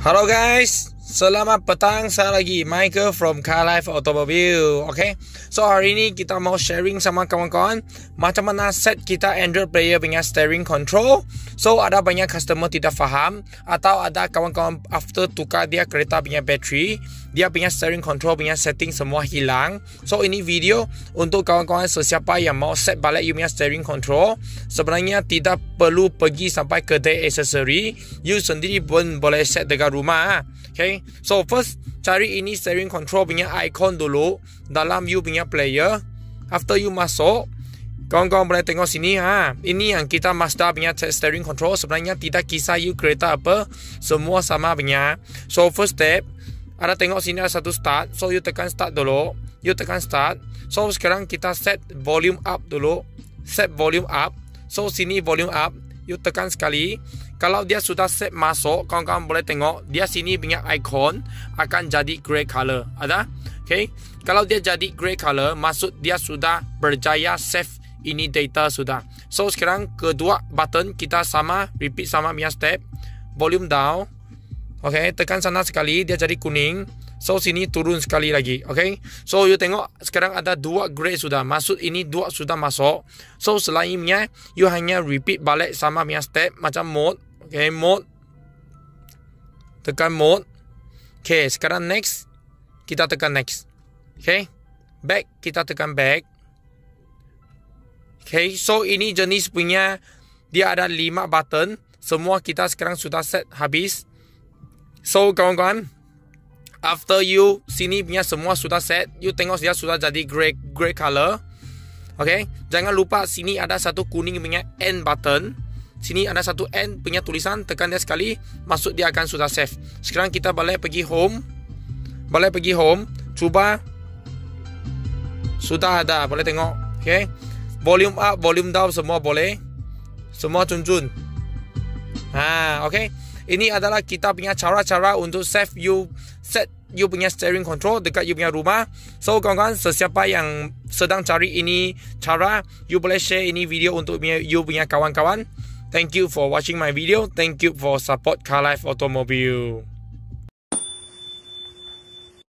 Hello guys, selamat petang. Saya lagi Michael from Car Life Automobile. Okay, so hari ini kita mau sharing sama kawan-kawan macam mana set kita Android player punya steering control. So ada banyak customer tidak faham atau ada kawan-kawan after tukar dia kereta punya battery, dia punya steering control punya setting semua hilang. So ini video untuk kawan-kawan sesiapa yang mau set balik you punya steering control. Sebenarnya tidak perlu pergi sampai kedai accessory. You sendiri pun boleh set dekat rumah. Okay, so first cari ini steering control punya icon dulu dalam you punya player. After you masuk, Kawan-kawan boleh tengok sini ha. Ini yang kita Mazda punya steering control sebenarnya tidak kisah you kereta apa, semua sama punya. So first step ada tengok sini ada satu start. So you tekan start dulu. You tekan start. So sekarang kita set volume up dulu. Set volume up. So sini volume up. You tekan sekali. Kalau dia sudah set masuk, kawan-kawan boleh tengok dia sini punya icon akan jadi grey color. Ada? Okay. Kalau dia jadi grey color, maksud dia sudah berjaya save ini data sudah. So sekarang kedua button kita sama repeat sama punya step. Volume down. Okay, tekan sana sekali dia jadi kuning. So sini turun sekali lagi. Okay. So you tengok sekarang ada dua gray sudah. Maksud ini dua sudah masuk. So selainnya you hanya repeat balik sama punya step macam mode. Okay, mode. Tekan mode. Okay, sekarang next. Kita tekan next. Okay. Back, kita tekan back. Okay, so ini jenis punya dia ada lima button. Semua kita sekarang sudah set habis. So kawan-kawan, after you sini punya semua sudah set, you tengok dia sudah jadi grey grey color. Okay, jangan lupa sini ada satu kuning punya N button. Sini ada satu N punya tulisan, tekan dia sekali, masuk dia akan sudah save. Sekarang kita balik pergi home. Balik pergi home, cuba. Sudah ada, boleh tengok. Okay volume up, volume down semua boleh. Semua cun-cun. Ha, okay. Ini adalah kita punya cara-cara untuk save you set you punya steering control dekat you punya rumah. So kawan-kawan, sesiapa yang sedang cari ini cara, you boleh share ini video untuk you punya kawan-kawan. Thank you for watching my video. Thank you for support Car Life Automobile.